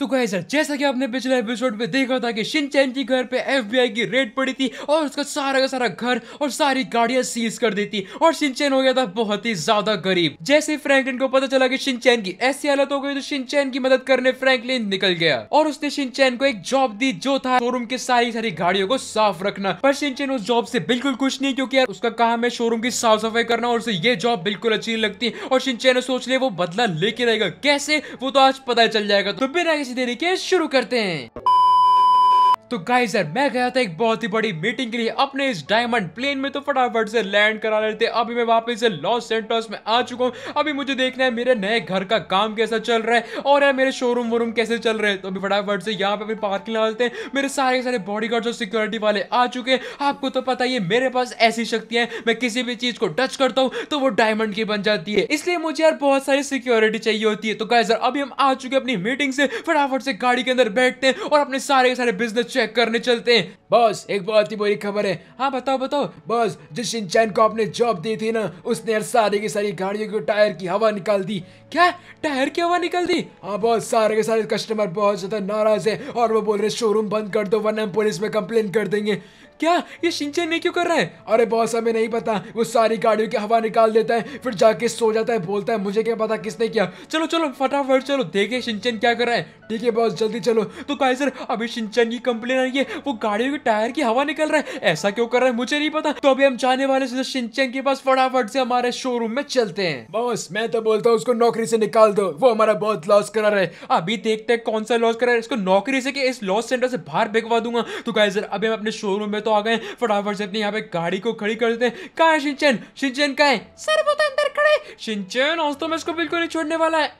तो गाइस जैसा कि आपने पिछले एपिसोड में देखा था कि शिनचैन की घर पे एफबीआई की रेड पड़ी थी और उसका सारा का सारा घर और सारी गाड़ियाँ सीज कर दी थी और शिनचैन हो गया था बहुत ही ज़्यादा गरीब। जैसे फ्रैंकलिन को पता चला कि शिनचैन की ऐसी हालत हो गई तो शिनचैन की मदद करने फ्रैंकलिन निकल गया और उसने शिनचैन को एक जॉब दी जो था शोरूम की सारी सारी गाड़ियों को साफ़ रखना। पर शिनचैन उस जॉब से बिल्कुल खुश नहीं क्योंकि यार, उसका काम है शोरूम की साफ़ सफ़ाई करना और उसे ये जॉब बिल्कुल अच्छी नहीं लगती। और शिनचैन ने सोच लिया, वो बदला लेके रहेगा। कैसे? वो तो आज पता चल जाएगा। तो बिना किसी देरी के शुरू करते हैं। तो गाइस यार, मैं गया था एक बहुत ही बड़ी मीटिंग के लिए। अपने इस डायमंड प्लेन में तो फटाफट से लैंड करा लेते। अभी मैं वापस से लॉस सेंटर्स में आ चुका हूँ। अभी मुझे देखना है, मेरे नए घर का काम कैसा चल रहा है और यार, मेरे शोरूम वोरूम कैसे चल रहे हैं। तो अभी फटाफट से यहाँ पे अपनी पार्किंग लगा लेते हैं। मेरे सारे सारे बॉडी और सिक्योरिटी वाले आ चुके हैं। आपको तो पता ही मेरे पास ऐसी शक्तियाँ हैं। मैं किसी भी चीज़ को टच करता हूँ तो वो डायमंड की बन जाती है। इसलिए मुझे यार बहुत सारी सिक्योरिटी चाहिए होती है। तो गाइस यार, अभी हम आ चुके अपनी मीटिंग से। फटाफट से गाड़ी के अंदर बैठते हैं और अपने सारे सारे बिज़नेस चेक करने चलते हैं। बॉस, एक बहुत ही बुरी खबर है। हाँ बताओ बताओ। बॉस, जिस शिनचैन को आपने जॉब दी थी ना, उसने यार सारी की सारी गाड़ियों के टायर की हवा निकाल दी। क्या? टायर की हवा निकाल दी? हाँ बॉस, सारे के सारे कस्टमर बहुत ज़्यादा नाराज़ है और वो बोल रहे शोरूम बंद कर दो, वरना हम पुलिस में कंप्लेन कर देंगे। क्या? ये शिनचैन ने क्यों कर रहा है? अरे बॉस हमें नहीं पता। वो सारी गाड़ियों की हवा निकाल देता है फिर जाके सो जाता है बोलता है मुझे क्या पता किसने किया? चलो चलो फटाफट चलो देखे शिनचैन क्या कर रहा है। ठीक है बॉस जल्दी चलो। तो काइजर अभी शिनचैन की कंप्लेन आई है। वो गाड़ियों के टायर की हवा निकल रहा है। ऐसा क्यों कर रहा है? मुझे नहीं पता। तो अभी हम जाने वाले से शिनचैन के पास। फटाफट से हमारे शोरूम में चलते हैं। बॉस मैं तो बोलता हूँ उसको नौकरी से निकाल दो। वो हमारा बहुत लॉस करा रहा है। अभी देखते हैं कौन सा लॉस करा है। इसको नौकरी से कि इस लॉस सेंटर से बाहर भिगवा दूँगा। तो काइजर अभी हम अपने शोरूम में तो आ गए फटाफट से अपने यहाँ पे गाड़ी को खड़ी कर देते हैं। कहा है शिनचैन? शिनचैन का है? सर वो तो अंदर खड़े शिनचैन आज तो मैं इसको बिल्कुल नहीं छोड़ने वाला है।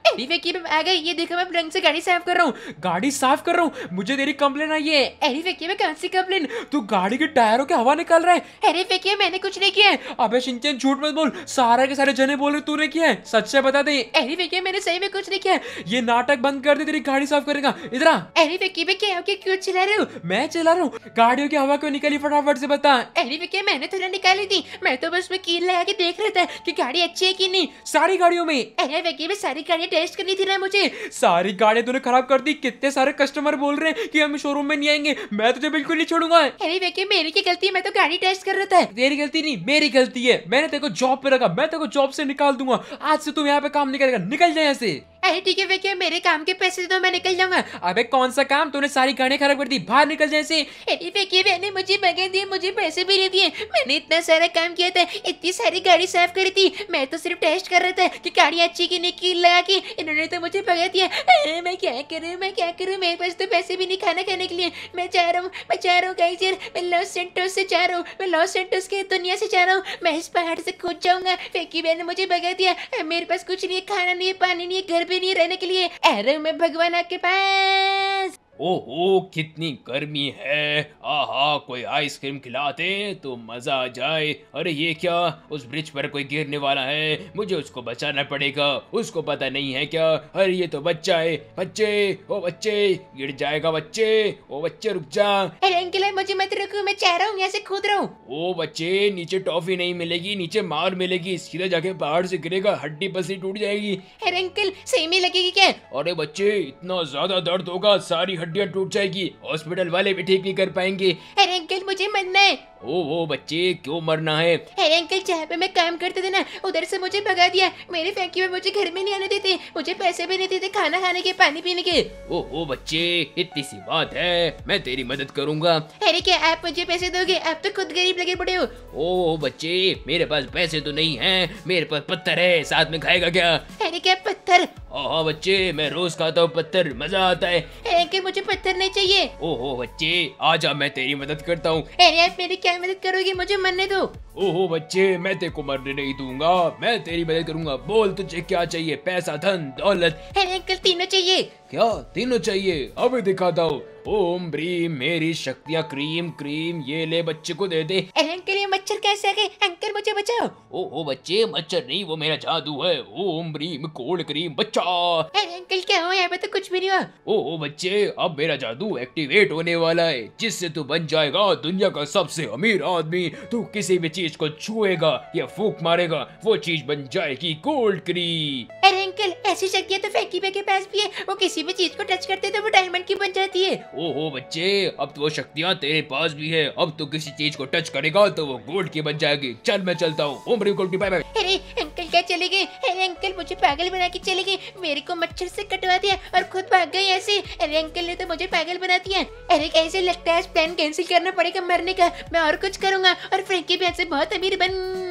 आ गए ये देखो मैं रंग से गाड़ी साफ़ कर रहा हूँ। गाड़ी साफ़ कर रहा हूँ? मुझे तेरी कंप्लेन आई है। अरे वेकी में कौन सी कंप्लेन तू गाड़ी के टायरों के हवा निकाल रहा है। अरे वेकी मैंने कुछ नहीं किया है। अबे शिनचैन झूठ मत बोल। सारे के सारे जने बोल रहे तूने किया है। सच से बता दे। अरे वेकी मैंने सही में कुछ नहीं किया ये नाटक बंद कर दे तेरी गाड़ी साफ़ करेगा इधर अरे वेकी में क्या क्यों चिल्ला रहे हो? मैं चला रहा हूँ। गाड़ियों की हवा क्यों निकली? फटाफट से बता। अरे वेकी मैंने थोड़ा निकाली थी। मैं तो बस में कील लगा के देख रहा था कि गाड़ी अच्छी है कि नहीं। सारी गाड़ियों में? अरे वेकी में सारी गाड़ियाँ टेस्ट करनी थी ना मुझे। सारी गाड़ियाँ तूने खराब कर दी। कितने सारे कस्टमर बोल रहे हैं कि हम शोरूम में नहीं आएँगे। मैं तुझे बिल्कुल नहीं छोड़ूँगा। अरे वेकी मेरी की गलती है? मैं तो गाड़ी टेस्ट कर रहा था। तेरी गलती नहीं मेरी गलती है। मैंने तेरे को जॉब पे रखा। मैं तेरे को जॉब से निकाल दूँगा। आज से तुम यहाँ पे काम नहीं करेगा। निकल जाए यहाँ से। अरे ठीक है वेकी मेरे काम के पैसे दो मैं निकल जाऊँगा? अबे, कौन सा काम? तूने सारी गाड़ियाँ खराब कर दी, बाहर निकल जाए मैंने मुझे भगा दिए, मुझे पैसे भी नहीं दिए। मैंने इतना सारा काम किया था, इतनी सारी गाड़ी साफ़ करी थी। मैं तो सिर्फ़ टेस्ट कर रहा था कि गाड़ी अच्छी की नहीं लगा के। इन्होंने तो मुझे भगा दिया। अरे मैं क्या करूँ, मैं क्या करूँ? मेरे पास तो पैसे भी नहीं, खाना खाने के लिए। मैं चाह रहा हूँ, मैं चाह रहा हूँ मैं लॉस सेंटोस से जा रहा हूँ। मैं लॉस सेंटोस के दुनिया से जा रहा हूँ। मैं इस पहाड़ से कूद जाऊँगा। फेंकी मैंने मुझे भगा दिया। मेरे पास कुछ नहीं है, खाना नहीं है, पानी नहीं है, घर भी नहीं रहने के लिए अरे मैं भगवान आपके पास। ओहो कितनी गर्मी है। आहा कोई आइसक्रीम खिलाते तो मज़ा आ जाए। अरे ये क्या? उस ब्रिज पर कोई गिरने वाला है? मुझे उसको बचाना पड़ेगा। उसको पता नहीं है क्या? अरे ये तो बच्चा है। बच्चे ओ बच्चे गिर जाएगा बच्चे। ओ बच्चे रुक जा। अरे अंकल मुझे मत रोको मैं चाह रहा हूँ यहाँ से कूद रहा हूँ। ओ बच्चे नीचे टॉफी नहीं मिलेगी नीचे मार मिलेगी सीधा जाके पहाड़ से गिरेगा हड्डी पसली टूट जाएगी। अरे अंकल सही में लगेगी क्या? अरे बच्चे इतना ज़्यादा दर्द होगा सारी हड्डियाँ टूट जाएगी। हॉस्पिटल वाले भी ठीक नहीं कर पाएँगे। अरे अंकल मुझे मरना है। ओ वो बच्चे क्यों मरना है? अरे अंकल जहाँ पे मैं काम करते थे ना उधर से मुझे भगा दिया। मेरी फैक्ट्री में मुझे घर में नहीं आने देते। मुझे पैसे भी नहीं देते खाना खाने के पानी पीने के। ओ ओ बच्चे इतनी सी बात है। मैं तेरी मदद करूँगा। अरे क्या आप मुझे पैसे दोगे? आप तो खुद गरीब लगे पड़े हो। ओ बच्चे मेरे पास पैसे तो नहीं है। मेरे पास पत्थर है साथ में खाएगा क्या? अरे क्या पत्थर। हाँ बच्चे मैं रोज खाता हूँ पत्थर मज़ा आता है। अंकल मुझे पत्थर नहीं चाहिए? ओहो बच्चे आजा मैं तेरी मदद करता हूँ। अरे आप मेरी क्या मदद करोगे? मुझे मरने दो। ओहो बच्चे मैं तेरे को मरने नहीं दूँगा। मैं तेरी मदद करूँगा। बोल तुझे क्या चाहिए? पैसा धन दौलत। अरे अंकल तीनों चाहिए। क्या? तीनों चाहिए? अभी दिखाता हूँ। ओम ब्रीम मेरी शक्तियाँ क्रीम क्रीम ये ले बच्चे को दे दे। अरे अंकल ये कैसे गए अंकल मुझे बचाओ। ओ ओ बच्चे मच्छर नहीं वो मेरा जादू है। ओम ब्रीम कोल्ड क्रीम बच्चा। अरे अंकल क्या हो यहाँ पे तो कुछ भी नहीं हुआ। ओ ओ बच्चे अब मेरा जादू एक्टिवेट होने वाला है जिससे तू बन जाएगा दुनिया का सबसे अमीर आदमी। तू किसी भी चीज़ चीज़ को छुएगा या फूक मारेगा वो चीज़ बन जाएगी कोल्ड क्रीम अरे अंकल ऐसी शक्तियाँ तो फैंकी के पास भी है। वो किसी भी चीज़ को टच करते तो वो डायमंड की बन जाती है। ओहो बच्चे अब तो वो शक्तियाँ तेरे पास भी है। अब तो किसी चीज़ को टच करेगा तो वो गोल्ड की बन जाएगी। चल मैं चलता हूँ। ओम की बाय बाय अरे अंकल क्या चले गए? अरे अंकल मुझे पागल बना के चले गए। मेरे को मच्छर से कटवा दिया और खुद भाग गए ऐसे। अरे अंकल ने तो मुझे पागल बना दिया। अरे कैसे लगता है प्लान कैंसिल करना पड़ेगा मरने का। मैं और कुछ करूँगा और फ्रेंकी भी से बहुत अमीर बन।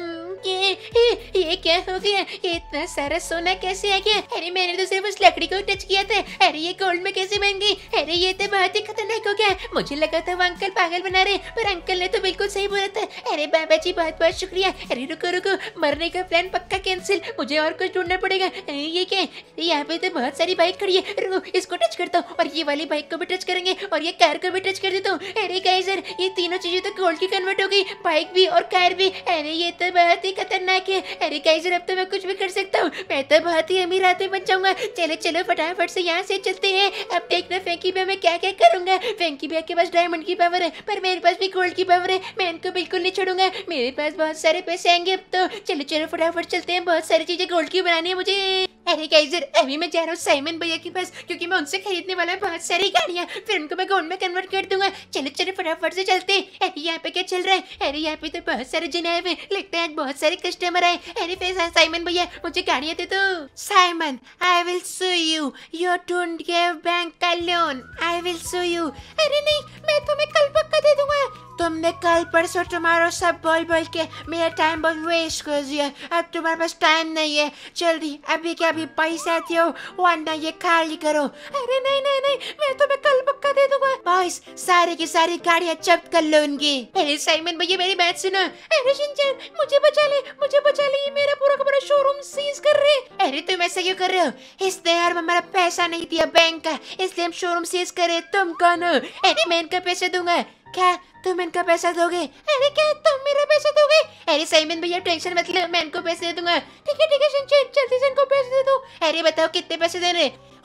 ये ये क्या हो गया? ये इतना सारा सोना कैसे आ गया? अरे, मैंने तो सिर्फ़ उस लकड़ी को टच किया था। अरे, ये गोल्ड में कैसे बन गई अरे, ये तो बहुत ही खतरनाक हो गया। मुझे लगा था वो अंकल पागल बना रहे पर अंकल ने तो बिल्कुल सही बोला था। अरे बाबा जी बहुत बहुत शुक्रिया। अरे, रुको रुको, मरने का प्लान पक्का कैंसिल मुझे और कुछ ढूंढना पड़ेगा। अरे, ये क्या? यहाँ पे तो बहुत सारी बाइक खड़ी है। रुको, इसको टच करता हूँ। और ये वाली बाइक को भी टच करेंगे। और ये कार को भी टच कर देता हूँ। अरे गाइजर ये तीनों चीज़ें तो गोल्ड की कन्वर्ट हो गई। बाइक भी और कार भी। अरे, ये तो बहुत ही खतरनाक है। अरे गाइजर अब तो मैं कुछ भी कर सकता हूँ? मैं तो बहुत ही अमीर आदमी बन जाऊँगा। चलो चलो, फटाफट से यहाँ से चलते हैं। अब देखना फेंकी भैया मैं क्या क्या करूँगा। फेंकी भैया के पास डायमंड की पावर है, पर मेरे पास भी गोल्ड की पावर है। मैं इनको बिल्कुल नहीं छोड़ूँगा। मेरे पास बहुत सारे पैसे आएँगे अब तो। चलो चलो, फटाफट चलते हैं। बहुत सारी चीज़ें गोल्ड की बनानी है मुझे। अरे गाइजर अभी मैं जा रहा हूँ साइमन भैया के पास, क्योंकि मैं उनसे खरीदने वाला है बहुत सारी गाड़ियाँ फिर उनको मैं गोल्ड में कन्वर्ट कर दूँगा। चलो चलो, फटाफट से चलते हैं। अरे यहाँ पे क्या चल रहा है? अरे यहाँ पे तो बहुत सारे जन आए हुए हैं। लगता है बहुत सारे कस्टमर आए। अरे फिर साइमन भैया, मुझे गाड़ियाँ दे दो। Simon I will sue you you don't give bank का loan I will sue you अरे नहीं, मैं तुम्हें कल पक्का दे दूँगा। तुमने कल परसों तुम्हारा सब बोल बोल के मेरा टाइम बहुत वेस्ट कर दिया। अब तुम्हारे पास टाइम नहीं है। जल्दी अभी के अभी पैसा दो वरना ये खाली करो। अरे नहीं नहीं नहीं, मैं तुम्हें कल पक्का दे दूँगा। बॉयस सारी की सारी गाड़ियाँ जब्त कर लो उनकी। अरे साइमन भैया, मेरी बात सुनो। अरे शिनचैन मुझे बचा ले, मुझे बचा ले, ये मेरा पूरा का पूरा शोरूम सीज कर रहे अरे तुम ऐसा क्यों कर रहे हो? इसने में हमारा पैसा नहीं दिया बैंक का, इसलिए हम शोरूम सीज करे तुम कौन हो? अरे मैं इनका पैसा दूँगा। क्या तुम इनका पैसा दोगे? अरे क्या तुम मेरा पैसा दोगे? अरे साइमन भैया, टेंशन मत लो, मैं इनको पैसे दे दूँगा। ठीक है ठीक है जल्दी से इनको पैसे दे दो। अरे बताओ, कितने पैसे दे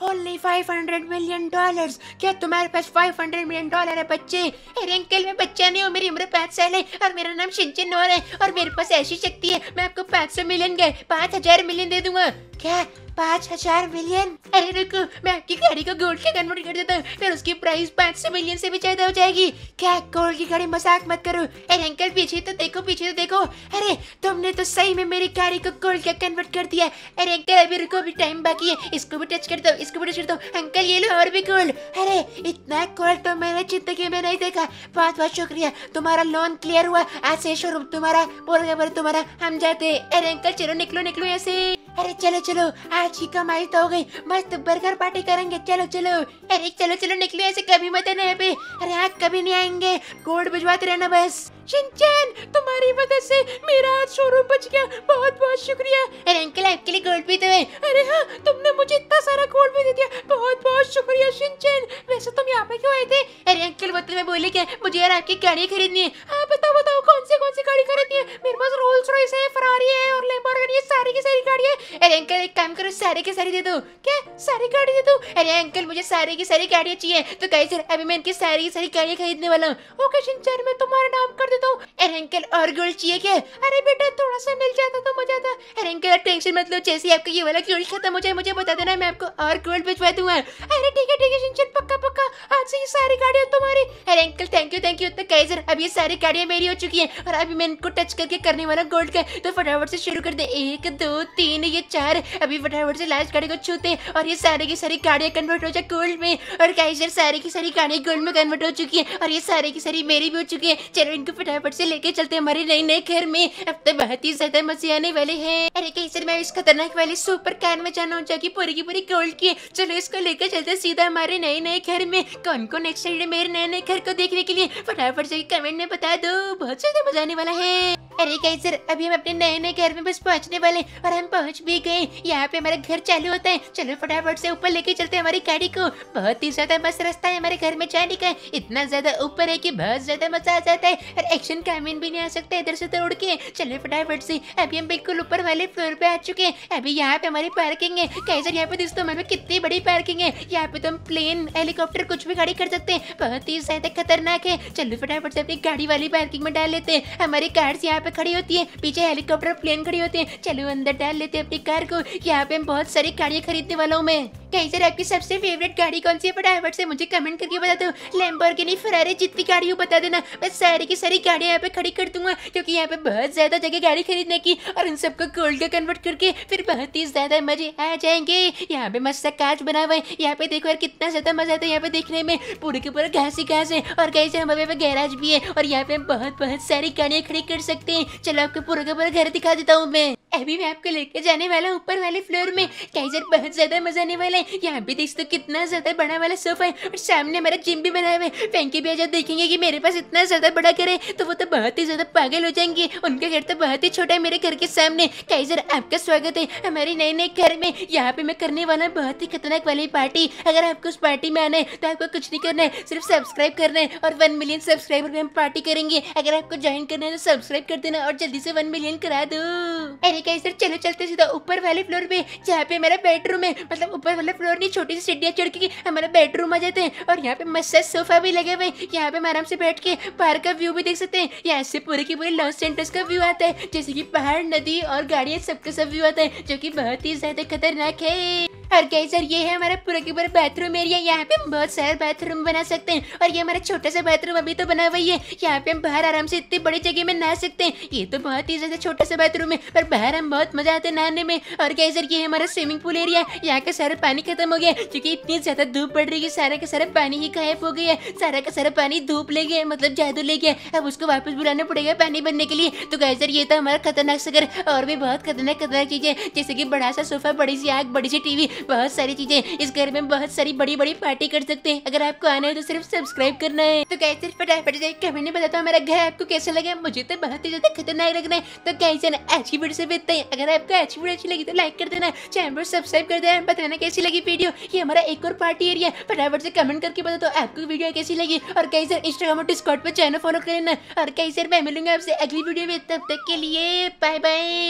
ओनली 500 मिलियन डॉलर्स क्या तुम्हारे पास 500 मिलियन डॉलर है बच्चे? अरे अंकल मैं बच्चा नहीं हूँ, मेरी उम्र पाँच साल है और मेरा नाम शिनचैन और है और मेरे पास ऐसी शक्ति है, मैं आपको 500 मिलियन गए पाँच हज़ार मिलियन दे दूँगा। क्या? पाँच हज़ार मिलियन अरे रुको, मैं आपकी गाड़ी को गोल्ड के कन्वर्ट कर देता हूँ, फिर उसकी प्राइस पाँच सौ मिलियन से भी ज़्यादा हो जाएगी। क्या गोल्ड की गाड़ी मज़ाक मत करो। अरे अंकल पीछे तो देखो, पीछे तो देखो। अरे, तुमने तो सही में मेरी गाड़ी को गोल्ड का कन्वर्ट कर दिया। अरे अंकल अभी रुको, अभी टाइम बाकी है, इसको भी टच कर दो, इसको भी टच कर दो अंकल ये लो और भी गोल्ड अरे, इतना गोल्ड तो मैंने ज़िंदगी में नहीं देखा। बहुत बहुत शुक्रिया। तुम्हारा लोन क्लियर हुआ। आज से शोरूम तुम्हारा बोल गया तुम्हारा, हम जाते हैं। अरे अंकल, चलो निकलो निकलो ऐसे अरे चलो चलो, आज की कमाई तो हो गई। मस्त बर्गर पार्टी करेंगे। चलो चलो। अरे चलो चलो, निकलो, ऐसे कभी मत आना यहाँ पे। अरे हाँ कभी नहीं आएँगे। गोल्ड भिजवाते रहना बस। शिनचैन, तुम्हारी वजह से मेरा आज शोरूम बच गया। बहुत बहुत शुक्रिया। अरे अंकल आपके लिए गोल्ड भी तो है। अरे हाँ तुमने मुझे इतना सारा गोल्ड भी दे दिया। बहुत बहुत शुक्रिया, शिनचैन। वैसे तुम यहाँ पे क्यों आए थे? अरे अंकल तो मैं बोले क्या? मुझे यार आपकी गाड़ी खरीदनी है। हाँ बताओ बताओ, कौन सी, कौन सी गाड़ी खरीदनी है मेरे पास रोल्स रॉयस है फरारी है और लैम्बोर्गिनी है सारी की सारी गाड़ी है अरे अंकल एक काम करो सारे के सारी दे दो। क्या? सारी गाड़ी दे दो अरे अंकल, मुझे सारी की सारी गाड़ियाँ चाहिए। तो कैसे अभी मैं इनकी सारी की सारी गाड़ियाँ खरीदने वाला हूँ। ओके शिनचैन मैं तुम्हारा नाम कर देता हूँ? अरे अंकल, और गोल्ड चाहिए क्या? अरे बेटा, थोड़ा सा मिल जाता तो मज़ा आता। अरे अंकल टेंशन मत लो, जैसे आपका ये वाला गोल्ड खत्म हो जाए, मुझे बता देना, मैं आपको और गोल्ड भिजवा दूँगा। अरे ठीक है ठीक है शिनचैन पक्का पक्का। आज से ये सारी गाड़ियाँ तुम्हारी। अरे uncle thank you thank you तो कैसर अब ये सारी गाड़ियाँ मेरी हो चुकी हैं। और अभी मैं इनको टच करके करने वाला गोल्ड का। तो फटाफट से शुरू कर दे। एक, दो, तीन, ये चार। अभी फटाफट से लास्ट गाड़ी को छूते और सारी की सारी गाड़ियाँ कन्वर्ट हो जाए गोल्ड में। और कैसर सारी की सारी गाड़ियाँ गोल्ड में कन्वर्ट हो चुकी है। और ये सारी की सारी मेरी भी हो चुकी है। चलो इनको फटाफट से लेके चलते हमारे नए नए घर में। अब तो बहुत ही ज़्यादा मज़े आने वाले हैं। अरे कैसर मैं इस खतरनाक वाली सुपर कार में जाना हूँ जाके पूरी की पूरी गोल्ड की। चलो इसको लेकर चलते सीधा हमारे नए नए घर में। कौन कौन एक्साइटेड है मेरे नए नए घर को देखने के लिए? फटाफट से कमेंट में बता दो। बहुत ज़्यादा मज़ा आने वाला है। अरे कहीं सर, अभी हम अपने नए नए घर में बस पहुँचने वाले और हम पहुँच भी गए यहाँ पे हमारा घर चालू होता है। चलो फटाफट से ऊपर लेके चलते हैं हमारी गाड़ी को। बहुत ही ज़्यादा मस्त रास्ता है हमारे घर में जाने का। इतना ज़्यादा ऊपर है कि बहुत ज़्यादा मज़ा आ जाता है। और एक्शन कामिन भी नहीं आ सकता इधर से उड़ के। चलो फटाफट से, अभी हम बिल्कुल ऊपर वाले फ्लोर पे आ चुके हैं। अभी यहाँ पे हमारी पार्किंग है। कैसर यहाँ पे दोस्तों हमारे कितनी बड़ी पार्किंग है। यहाँ पे तो हम प्लेन हेलीकॉप्टर कुछ भी गाड़ी कर सकते हैं। बहुत ही ज़्यादा खतरनाक है। चलो फटाफट से अपनी गाड़ी वाली पार्किंग में डाल लेते हैं। हमारी कार्स यहाँ पे खड़ी होती है। पीछे हेलीकॉप्टर प्लेन खड़ी होती है। चलो अंदर डाल लेते हैं अपनी कार को। यहाँ पे हम बहुत सारी गाड़ियाँ खरीदने वाला हूँ कहीं सर आपकी सबसे फेवरेट गाड़ी कौन सी है? फटाफट से मुझे कमेंट करके बता दो। लैम्बोर्गिनी फरारी जितनी गाड़ी हो बता देना। मैं सारी की सारी गाड़ियाँ यहाँ पे खड़ी कर दूँगा, क्योंकि यहाँ पे बहुत ज़्यादा जगह गाड़ी खरीदने की, और इन सबको गोल्ड का कन्वर्ट करके फिर बहुत ही ज़्यादा मज़े आ जाएँगे। यहाँ पे मस्त कांच बना हुआ है। यहाँ पे देखो यार, कितना ज़्यादा मज़ा आता है यहाँ पे देखने में। पूरे के पूरे घास ही घास है, और कहीं से हमारे पे गैराज भी है, और यहाँ पे हम बहुत बहुत सारी गाड़ियाँ खड़ी कर सकते हैं। चलो आपको पूरा का पूरा घर दिखा देता हूँ मैं। अभी मैं आपको लेके जाने वाला हूँ, ऊपर वाले फ्लोर में। कैसर बहुत ज़्यादा मज़ा आने वाला है। यहाँ भी देख तो कितना ज़्यादा बड़ा वाला सोफा है और सामने हमारा जिम भी बना हुआ है। फैंकी भी जब देखेंगे कि मेरे पास इतना ज़्यादा बड़ा घर है तो वो तो बहुत ही ज़्यादा पागल हो जाएँगे। उनका घर तो बहुत ही छोटा है, मेरे घर के सामने। कैसर आपका स्वागत है, हमारे नए नए घर में। यहाँ पे मैं करने वाला हूँ बहुत ही खतरनाक वाली पार्टी अगर आपको उस पार्टी में आना है तो आपको कुछ नहीं करना है, सिर्फ़ सब्सक्राइब करना है और वन मिलियन सब्सक्राइबर पे हम पार्टी करेंगे। अगर आपको ज्वाइन करना है तो सब्सक्राइब कर देना और जल्दी से वन मिलियन करा दो। अरे कैसर चलो चलते सीधा ऊपर वाले फ्लोर पे, जहाँ पे मेरा बेडरूम है। मतलब ऊपर वाले फ्लोर नहीं, छोटी सी सीढ़ियाँ चढ़ के हमारा बेडरूम आ जाते हैं। और यहाँ पे मस्त सोफा भी लगे हुए यहाँ पे हम आराम से बैठ के पार्क का व्यू भी देख सकते हैं। यहाँ से पूरे की पूरे लॉस सेंटर्स का व्यू आता है। जैसे की पहाड़, नदी और गाड़ियाँ, सबका सब व्यू आता है, जो की बहुत ही ज़्यादा खतरनाक है। और गई सर, ये है हमारा पूरा के पूरा बाथरूम एरिया यहाँ पे हम बहुत सारे बाथरूम बना सकते हैं। और ये हमारा छोटा सा बाथरूम अभी तो बना हुआ ही यहाँ पे हम बाहर आराम से इतनी बड़ी जगह में नहा सकते हैं। ये तो बहुत ही ज़्यादा छोटा सा बाथरूम है, पर बाहर हम बहुत मज़ा आते हैं नहाने में। और गई सर, ये हमारा स्विमिंग पूल एरिया यहाँ का सारा पानी खत्म हो गया क्योंकि इतनी ज़्यादा धूप पड़ रही है सारा का सारा पानी ही गायब हो गया सारा का सारा पानी धूप ले गया मतलब जादू ले गया अब उसको वापस बुलाना पड़ेगा पानी बनने के लिए। तो गई सर, ये तो हमारा खतरनाक सगर और भी बहुत खतरनाक खतरनाक चीज़ें जैसे कि बड़ा सा सोफा बड़ी सी आग, बड़ी सी टीवी बहुत सारी चीज़ें इस घर में बहुत सारी बड़ी बड़ी पार्टी कर सकते हैं। अगर आपको आना है तो सिर्फ़ सब्सक्राइब करना है। तो कैसे फटाफट से कमेंट में बताता हमारा घर आपको कैसा लगा? मुझे तो बहुत ही ज़्यादा खतरनाक लग रहा है। तो कैसे ना अच्छी वीडियो से बेचते हैं। अगर आपको अच्छी वीडियो अच्छी लगी तो लाइक कर देना। चैनल को सब्सक्राइब कर देना। बताना कैसी लगी वीडियो ये हमारा एक और पार्टी एरिया फटाफट से कमेंट करके बता दो आपको वीडियो कैसी लगी? और कैसे इंस्टाग्राम और डिस्कॉर्ड पर चैनल फॉलो कर लेना। और कैसे मैं मिलूँगा आपसे अगली वीडियो में। तब तक के लिए बाय बाय